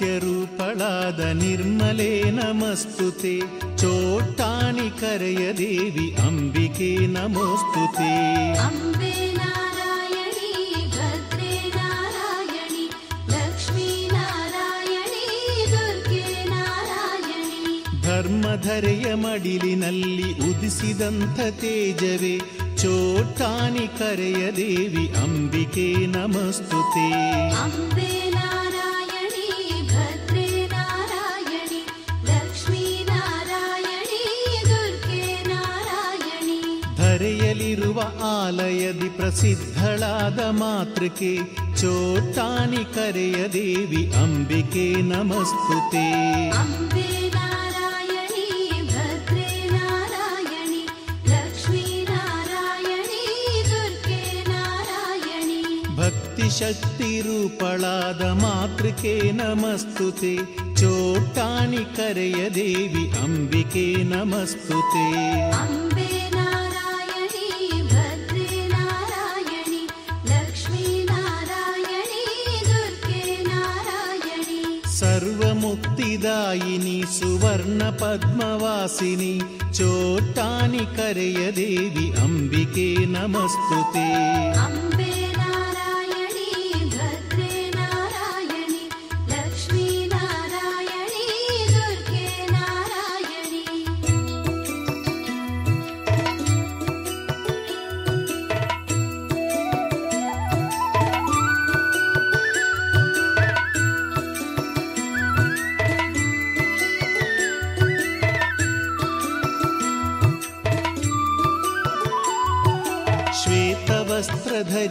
ಸತ್ಯರೂಪಳಾದ ನಿರ್ಮಲೇ ನಮಸ್ತುತೆ. ಚೋಟಾಣಿ ಕರೆಯ ದೇವಿ ಅಂಬಿಕೆ ನಮೋಸ್ತುತೆ. ಧರೆಯ ಮಡಿಲಿನಲ್ಲಿ ಉದಿಸಿದಂಥ ತೇಜವೇ. ಚೋಟಾನಿ ಕರೆಯ ದೇವಿ ಅಂಬಿಕೆ ನಮಸ್ತುತೆ. ಆಲಯದಿ ಪ್ರಸಿದ್ಧಳಾದ ಮಾತೃಕೆ ಚೋಟ್ಟಾನಿ ಕರೆಯ ದೇವಿ ಅಂಬಿಕೆ ನಮಸ್ತುತೆ अम्बे नारायणी भद्रे नारायणि लक्ष्मी नारायणी दुर्गे नारायणि ಭಕ್ತಿ ಶಕ್ತಿ ಸರ್ವಮುಕ್ತಿದಾಯಿನಿ ಸುವರ್ಣ ಪದ್ಮವಾಸಿನಿ ಚೋಟ್ಟಾನಿ ಕರೆಯ ದೇವಿ ಅಂಬಿಕೆ ನಮಸ್ತುತೆ.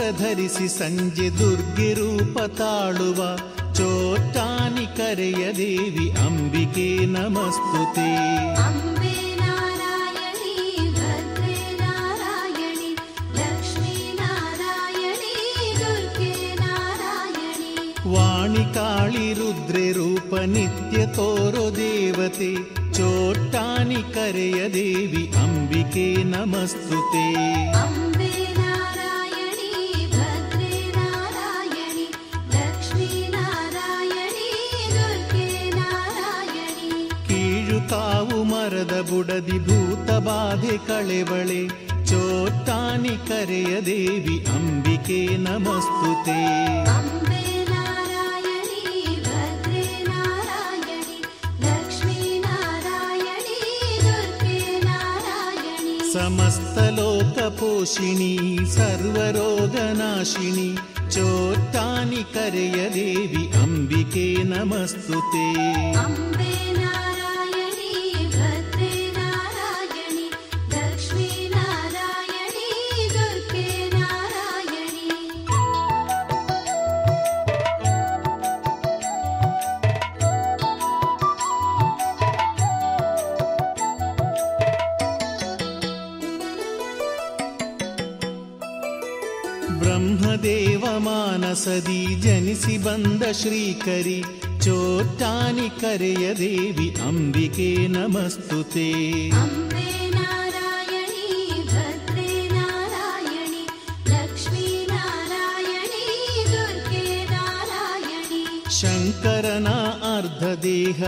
ಶಸ್ತ್ರ ಧರಿಸಿ ಸಂಜೆ ದುರ್ಗೆ ರೂಪ ತಾಳುವ. ಚೋಟಾನಿ ಕರೆಯ ದೇವಿ ಅಂಬಿಕೆ ನಮಸ್ತುತೆ. ವಾಣಿ ಕಾಳಿ ರುದ್ರೆ ರೂಪ ನಿತ್ಯ ತೋರೋ ದೇವತೆ. ಚೋಟಾನಿ ಕರೆಯ ದೇವಿ ಅಂಬಿಕೆ ನಮಸ್ತುತೆ. ಬುಡದಿ ಭೂತ ಬಾಧೆ ಕಳೆವಳೆ ಚೋಟ್ಟಾನಿ ಕರೆಯ ದೇವಿ ಅಂಬಿಕೆ ನಮಸ್ತುತೆ अम्बे नारायणी भद्रे नारायणि लक्ष्मी नारायणी दुर्गे नारायणि ಮಾನಸದಿ ಜನಿಸಿ ಬಂದ ಶ್ರೀಕರಿ ಚೋಟ್ಟಾನಿ ಕರೆಯ ದೇವಿ ಅಂಬಿಕೆ ನಮಸ್ತುತೆ अम्बे नारायणी भद्रे नारायणि लक्ष्मी नारायणी दुर्गे नारायणि ಶಂಕರನ ಅರ್ಧ ದೇಹ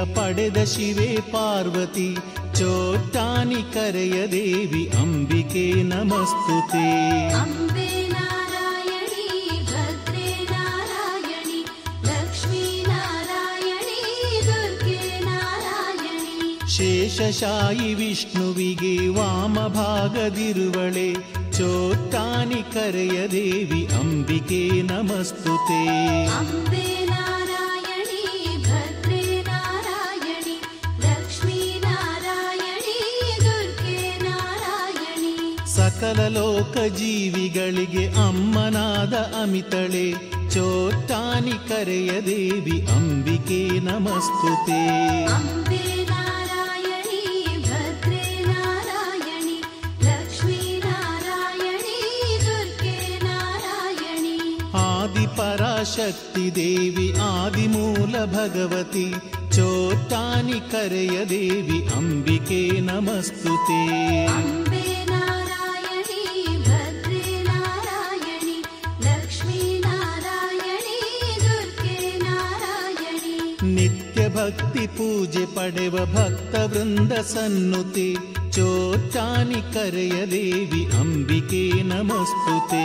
ಶೇಷಶಾಯಿ ವಿಷ್ಣುವಿಗೆ ವಾಮಭಾಗದಿರುವಳೆ ಚೋತ್ತಾನಿ ಕರೆಯ ದೇವಿ ಅಂಬಿಕೆ ನಮಸ್ತುತೆ. ಸಕಲ ಲೋಕ ಜೀವಿಗಳಿಗೆ ಅಮ್ಮನಾದ ಅಮಿತಳೆ ಚೋಟ್ಟಾನಿ ಕರೆಯ ದೇವಿ ಅಂಬಿಕೆ ನಮಸ್ತುತೇ. शक्ति देवि आदिमूल भगवति चोक्तानि करय देवि अम्बिके नमस्तु ते लक्ष्मीनारायणे नित्यभक्तिपूज्य पडेव भक्तवृन्दसन्नुति चोक्तानि करय देवि अम्बिके नमस्तु ते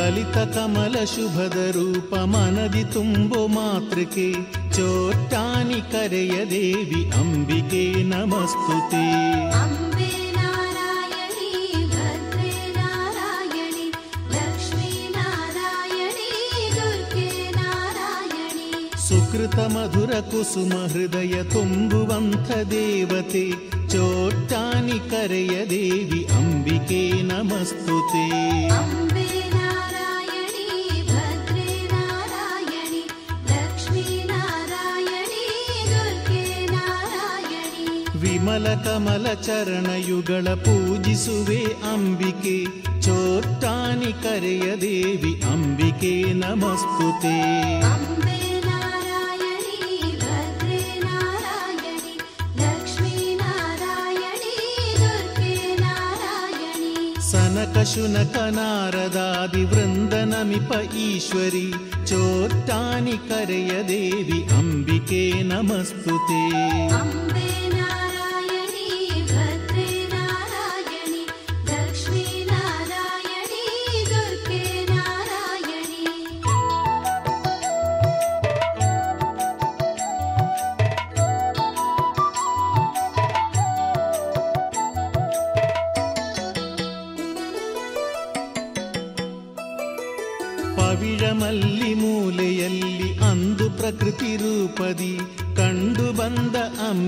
ಲಲಿತ ಕಮಲ ಶುಭದ ರೂಪ ಮನದಿ ತುಂಬೋ ಮಾತೃಕೆ. ಚೋಟ್ಟಾನಿ ಕರೆಯ ದೇವಿ ಅಂಬಿಕೆ ನಮಸ್ತುತೆ. ಸುಕೃತ ಮಧುರ ಕುಸುಮ ಹೃದಯ ತುಂಬುವಂಥ ದೇವತೆ. ಚೋಟ್ಟಾನಿ ಕರೆಯ ದೇವಿ ಅಂಬಿಕೆ ನಮಸ್ತುತೆ. ವಿಮಲ ಕಮಲ ಚರಣಯುಗಳ ಪೂಜಿಸುವೆ ಅಂಬಿಕೆ ಚೋಟ್ಟಾನಿ ಕರೆಯ ದೇವಿ ಅಂಬಿಕೆ ನಮಸ್ತುತೆ अम्बे नारायणी भद्रे नारायणि लक्ष्मी नारायणी दुर्गे नारायणि ಸನಕ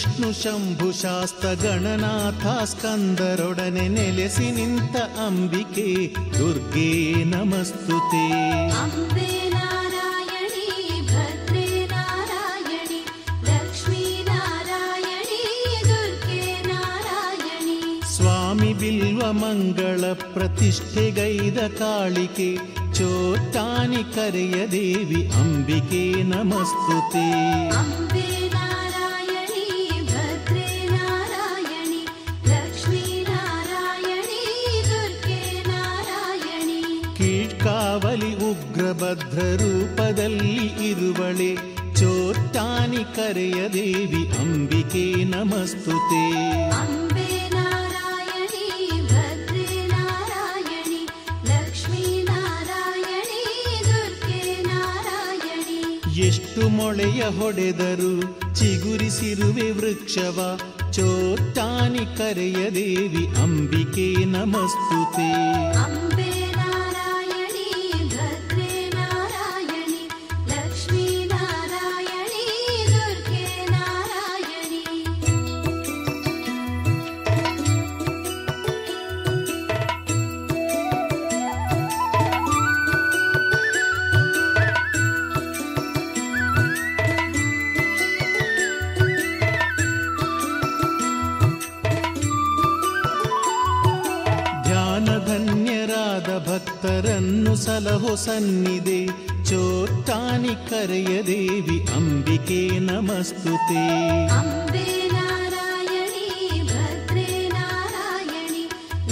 ವಿಷ್ಣು ಶಂಭು ಶಾಸ್ತ್ರ ಗಣನಾಥ ಸ್ಕಂದರೊಡನೆ ನೆಲೆಸಿ ನಿಂತ ಅಂಬಿಕೆ ದುರ್ಗೆ ನಮಸ್ತುತೆ. ಸ್ವಾಮಿ ಬಿಲ್ವ ಮಂಗಳ ಪ್ರತಿಷ್ಠೆಗೈದ ಕಾಳಿಕೆ ಚೋಟಾನಿ ಕರೆಯ ದೇವಿ ಅಂಬಿಕೆ ನಮಸ್ತುತೆ. ಬಲಿ ಉಗ್ರಭದ್ರ ರೂಪದಲ್ಲಿ ಇರುವಳೆ. ಚೋಟಾನಿ ಕರೆಯ ದೇವಿ ಅಂಬಿಕೆ ನಮಸ್ತುತೆ. ಎಷ್ಟು ಮೊಳೆಯ ಹೊಡೆದರು ಚಿಗುರಿಸಿರುವೆ ವೃಕ್ಷವ. ಚೋಟ್ಟಾನಿ ಕರೆಯ ದೇವಿ ಅಂಬಿಕೆ ನಮಸ್ತುತೆ. ಧ್ಯಾನಧನ್ಯರಾದ ಭಕ್ತರನ್ನು ಸಲಹೋ ಸನ್ನಿದೆ ಚೋಟ್ಟಾನಿ ಕರೆಯ ದೇವಿ ಅಂಬಿಕೆ ನಮಸ್ತುತೆ अम्बे नारायणी भद्रे नारायणि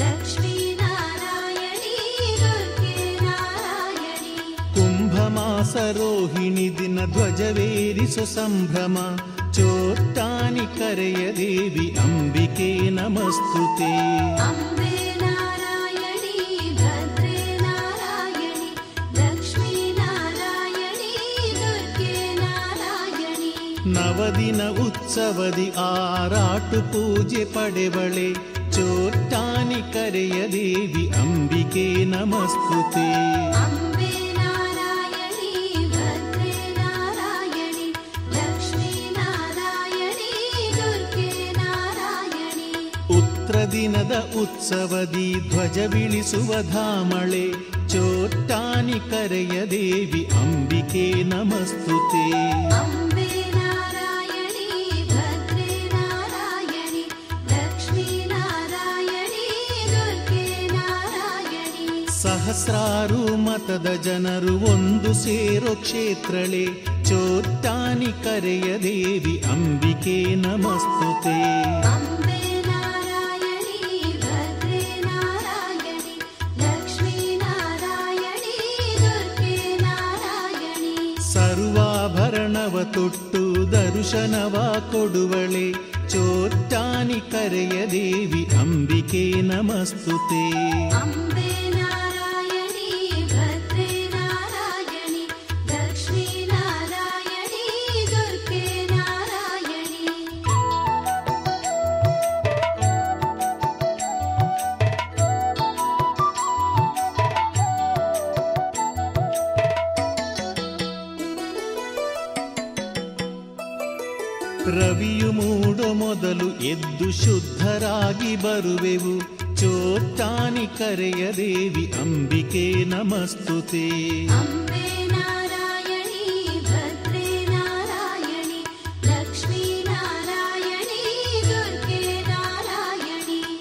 लक्ष्मी नारायणी दुर्गे नारायणी ಕುಂಭಮಾಸ ರೋಹಿಣಿ ನವದಿನ ಉತ್ಸವದಿ ಆರಾಟು ಪೂಜೆ ಪಡೆವಳೆ. ಚೋಟ್ಟಾನಿ ಕರೆಯ ದೇವಿ ಅಂಬಿಕೆ ನಮಸ್ತುತೆ. ದಿನದ ಉತ್ಸವದಿ ಧ್ವಜ ಬಿಳಿಸುವ ಧಾಮಳೆ. ಚೋಟ್ಟಾನಿ ಕರೆಯ ದೇವಿ ಅಂಬಿಕೆ ನಮಸ್ತುತೇ. ಸಹಸ್ರಾರು ಮತದ ಜನರು ಒಂದು ಸೇರೋ ಕ್ಷೇತ್ರಳೆ. ಚೋತ್ತಾನಿ ಕರೆಯ ದೇವಿ ಅಂಬಿಕೆ ನಮಸ್ತುತೆ. ಸರ್ವಾಭರಣವ ತೊಟ್ಟು ದರ್ಶನವ ಕೊಡುವಳೆ. ಚೋತ್ತಾನಿ ಕರೆಯ ದೇವಿ ಅಂಬಿಕೆ ನಮಸ್ತುತೆ. ರವಿಯು ಮೂಡೋ ಮೊದಲು ಎದ್ದು ಶುದ್ಧರಾಗಿ ಬರುವೆವು. ಚೋತ್ತಾನಿ ಕರೆಯ ದೇವಿ ಅಂಬಿಕೆ ನಮಸ್ತುತೆ.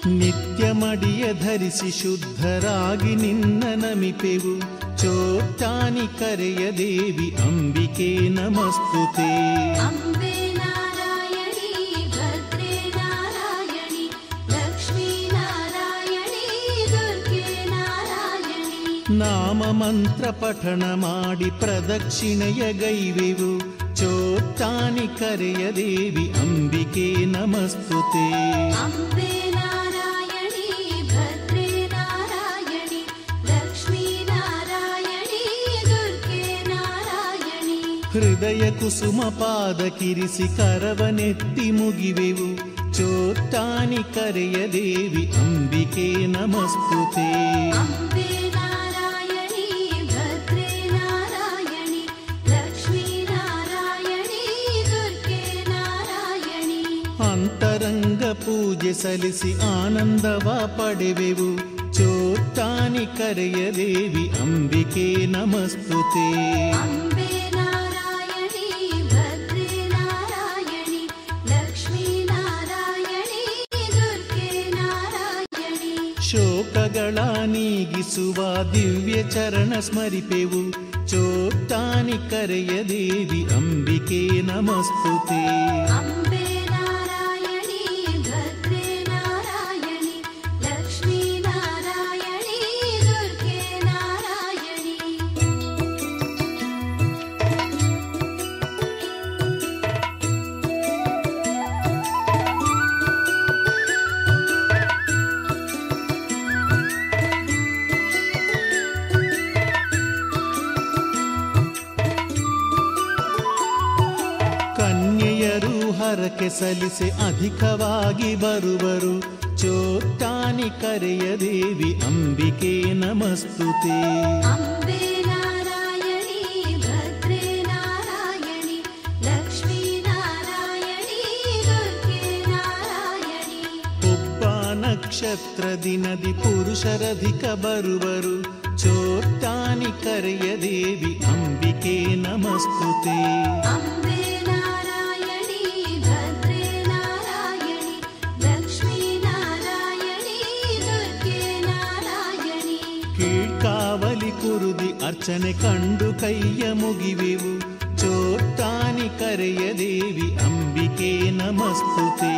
ನಿತ್ಯ ಮಡಿಯ ಧರಿಸಿ ಶುದ್ಧರಾಗಿ ನಿನ್ನ ನಮಿಪೆವು. ಚೋತ್ತಾನಿ ಕರೆಯ ದೇವಿ ಅಂಬಿಕೆ ನಮಸ್ತುತೇ. ನಾಮ ಮಂತ್ರ ಪಠಣ ಮಾಡಿ ಪ್ರದಕ್ಷಿಣೆಯ ಗೈವೆವು. ಚೋತ್ತಾನಿ ಕರೆಯ ದೇವಿ ಅಂಬಿಕೆ ನಮಸ್ತುತೆ. ಅಂಬೆ ನಾರಾಯಣಿ ನಾರಾಯಣಿ ಲಕ್ಷ್ಮೀ ನಾರಾಯಣಿ ದುರ್ಗೆ ನಾರಾಯಣಿ. ಹೃದಯ ಕುಸುಮ ಪಾದ ಕಿರಿಸಿ ಕರವನೆತ್ತಿ ಮುಗಿವೆವು. ಚೋತ್ತಾನಿ ಕರೆಯ ದೇವಿ ಅಂಬಿಕೆ ನಮಸ್ತುತೆ. ಪೂಜೆ ಸಲ್ಲಿಸಿ ಆನಂದವ ಪಡೆವೆವು. ಚೋತ್ತಾನಿ ಕರೆಯ ದೇವಿ ಅಂಬಿಕೆ ನಮಸ್ತುತೆ. ಶೋಕಗಳ ನೀಗಿಸುವ ದಿವ್ಯ ಚರಣ ಸ್ಮರಿಪೆವು. ಚೋಕ್ತಾನಿ ಕರೆಯ ದೇವಿ ಅಂಬಿಕೆ ನಮಸ್ತುತೆ. ಲೆಕ್ಕೆ ಸಲ್ಲಿಸಿ ಅಧಿಕವಾಗಿ ಬರುವರು. ಚೋತ್ತಾನಿ ಕರೆಯ ದೇವಿ ಅಂಬಿಕೆ ನಮಸ್ತುತಿ. ನಕ್ಷತ್ರ ದಿನದಿ ಪುರುಷರಧಿಕ ಬರುವರು. ಚೋತ್ತಾನಿ ಕರೆಯ ದೇವಿ ಅಂಬಿಕೆ ನಮಸ್ತುತೆ. ಗುರುದಿ ಅರ್ಚನೆ ಕಂಡು ಕೈಯ ಮುಗಿವೆವು. ಚೋಟ್ಟಾನಿ ಕರೆಯ ದೇವಿ ಅಂಬಿಕೆ ನಮಸ್ತುತೆ.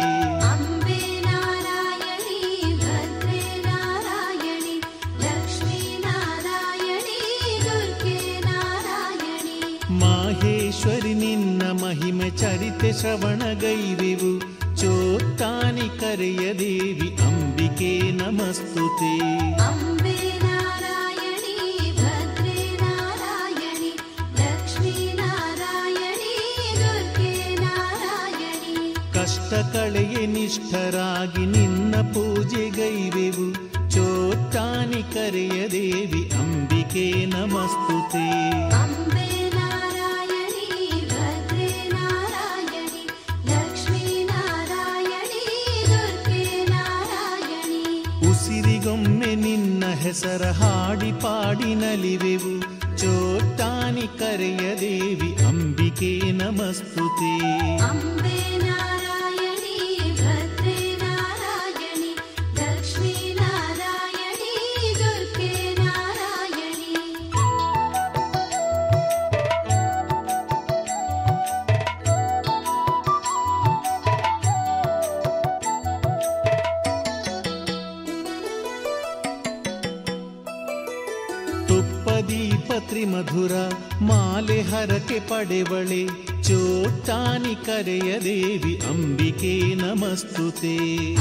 ಮಾಹೇಶ್ವರಿ ನಿನ್ನ ಮಹಿಮೆ ಚರಿತೆ ಶ್ರವಣಗೈವೆವು ಚೋಟ್ಟಾನಿ ಕರೆಯ ದೇವಿ ಅಂಬಿಕೆ ನಮಸ್ತುತೆ. ಕಷ್ಟ ಕಳೆಯ ನಿಷ್ಠರಾಗಿ ನಿನ್ನ ಪೂಜೆಗೈವೆವು ಚೋಟ್ಟಾನಿ ಕರೆಯ ದೇವಿ ಅಂಬಿಕೆ ನಮಸ್ತುತೆ. ಉಸಿರಿಗೊಮ್ಮೆ ನಿನ್ನ ಹೆಸರ ಹಾಡಿ ಪಾಡಿ ನಲಿವೆವು. ಚೋಟ್ಟಾನಿ ಕರೆಯ ದೇವಿ ಅಂಬಿಕೆ ನಮಸ್ತುತೆ. ಮಧುರ ಮಾಲೆ ಹರಕೆ ಪಡೆವಳೆ ಚೋಟ್ಟಾನಿ ಕರೆಯ ದೇವಿ ಅಂಬಿಕೆ ನಮಸ್ತುತೆ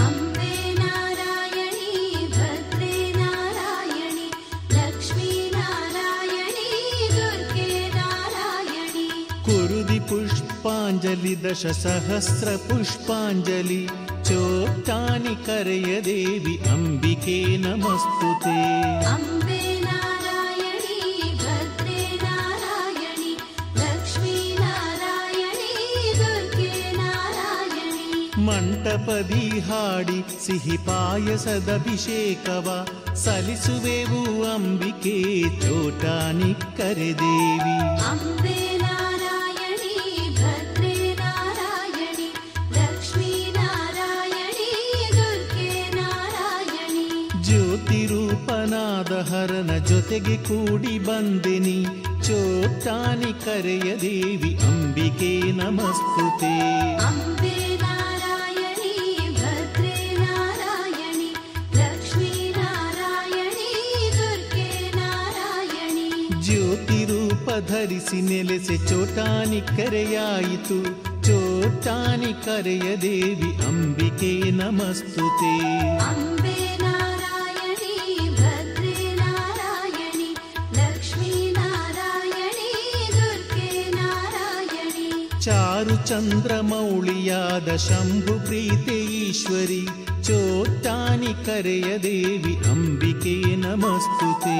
अम्बे नारायणी भद्रे नारायणि लक्ष्मी नारायणी दुर्गे नारायणि ಕುರುದಿ ಪುಷ್ಪಾಂಜಲಿ ದಶ ಮಂಟಪದಿ ಹಾಡಿ ಸಿಹಿ ಪಾಯಸದಭಿಷೇಕವ ಸಲಿಸುವೆವು ಅಂಬಿಕೆ ಚೋಟಾನಿ ಕರೆದೇವಿ. ಅಂಬೆ ನಾರಾಯಣಿ ಭದ್ರೆ ನಾರಾಯಣಿ ಲಕ್ಷ್ಮೀ ನಾರಾಯಣಿ ದುರ್ಗೆ ನಾರಾಯಣಿ. ಜ್ಯೋತಿರೂಪನಾದ ಹರನ ಜೊತೆಗೆ ಕೂಡಿ ಬಂದಿನಿ. ಚೋಟಾನಿ ಕರೆಯ ದೇವಿ ಅಂಬಿಕೆ ನಮಸ್ತುತೆ. ಧರಿಸಿ ನೆಲೆಸೆ ಚೋಟಾನಿ ಕರೆಯಾಯಿತು. ಚೋಟಾನಿ ಕರೆಯ ದೇವಿ ಅಂಬಿಕೆ ನಮಸ್ತುತೆ. ಚಾರು ಚಂದ್ರ ಮೌಳಿಯಾದ ಶಂಭು ಪ್ರೀತೆ ಈಶ್ವರಿ. ಚೋಟ್ಟಾನಿ ಕರೆಯ ದೇವಿ ಅಂಬಿಕೆ ನಮಸ್ತುತೆ.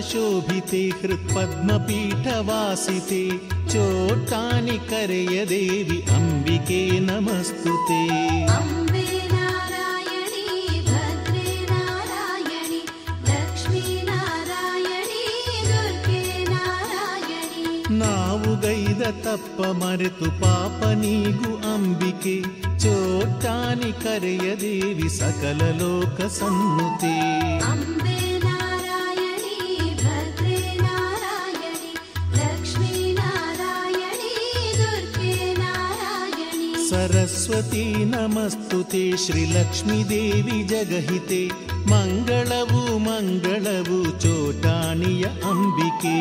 ಶೋಭಿತೆ ಹೃತ್ಪದ್ಮಪೀಠವಾಸಿತೆ ಚೋಟ್ಟಾನಿ ಕರೆಯ ದೇವಿ ಅಂಬಿಕೆ ನಮಸ್ತುತೆ. ನಾವು ಗೈದ ತಪ್ಪ ಮರೆತು ಪಾಪ ನೀಗು ಅಂಬಿಕೆ ಚೋಟ್ಟಾನಿ ಕರೆಯ ದೇವಿ ಸಕಲ ಲೋಕ ಸನ್ನುತೆ. सरस्वती नमस्तु ते श्रीलक्ष्मीदेवी जगहिते मङ्गलवु मङ्गलवु चोटाणिय अम्बिके